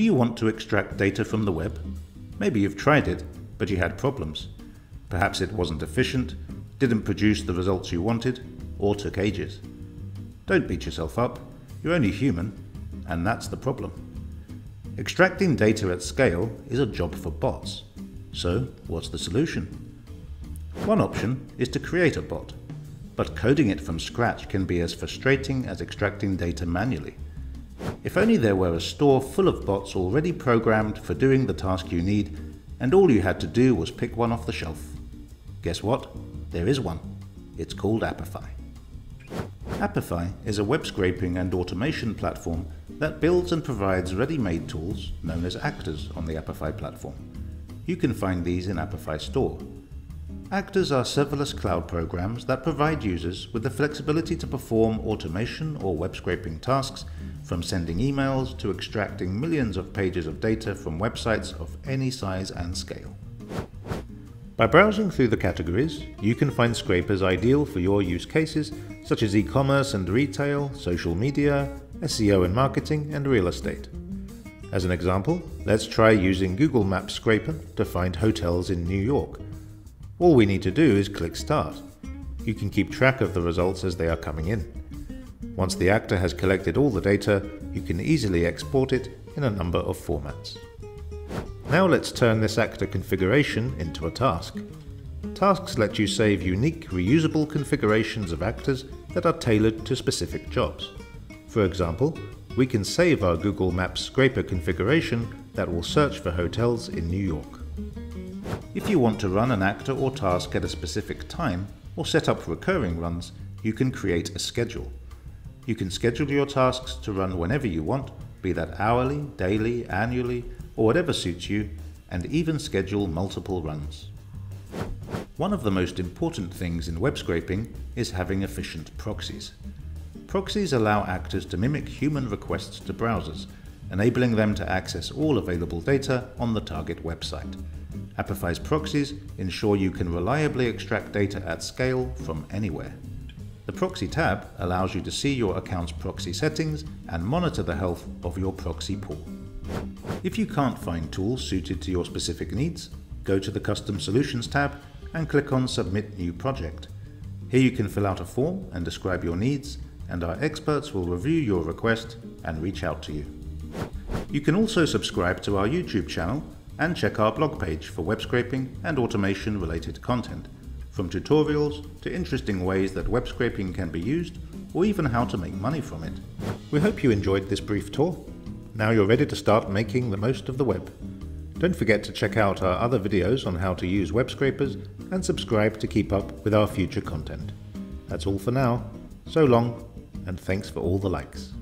Do you want to extract data from the web? Maybe you've tried it, but you had problems. Perhaps it wasn't efficient, didn't produce the results you wanted, or took ages. Don't beat yourself up, you're only human, and that's the problem. Extracting data at scale is a job for bots. So, what's the solution? One option is to create a bot, but coding it from scratch can be as frustrating as extracting data manually. If only there were a store full of bots already programmed for doing the task you need, and all you had to do was pick one off the shelf. Guess what? There is one. It's called Apify. Apify is a web scraping and automation platform that builds and provides ready-made tools known as actors on the Apify platform. You can find these in Apify Store. Actors are serverless cloud programs that provide users with the flexibility to perform automation or web scraping tasks from sending emails to extracting millions of pages of data from websites of any size and scale. By browsing through the categories, you can find scrapers ideal for your use cases such as e-commerce and retail, social media, SEO and marketing, and real estate. As an example, let's try using Google Maps Scraper to find hotels in New York. All we need to do is click Start. You can keep track of the results as they are coming in. Once the actor has collected all the data, you can easily export it in a number of formats. Now let's turn this actor configuration into a task. Tasks let you save unique, reusable configurations of actors that are tailored to specific jobs. For example, we can save our Google Maps scraper configuration that will search for hotels in New York. If you want to run an actor or task at a specific time, or set up recurring runs, you can create a schedule. You can schedule your tasks to run whenever you want, be that hourly, daily, annually, or whatever suits you, and even schedule multiple runs. One of the most important things in web scraping is having efficient proxies. Proxies allow actors to mimic human requests to browsers, enabling them to access all available data on the target website. Apify's proxies ensure you can reliably extract data at scale from anywhere. The Proxy tab allows you to see your account's proxy settings and monitor the health of your proxy pool. If you can't find tools suited to your specific needs, go to the Custom Solutions tab and click on Submit New Project. Here you can fill out a form and describe your needs, and our experts will review your request and reach out to you. You can also subscribe to our YouTube channel and check our blog page for web scraping and automation related content from tutorials to interesting ways that web scraping can be used, or even how to make money from it. We hope you enjoyed this brief tour. Now you're ready to start making the most of the web. Don't forget to check out our other videos on how to use web scrapers and subscribe to keep up with our future content. That's all for now. So long, and thanks for all the likes.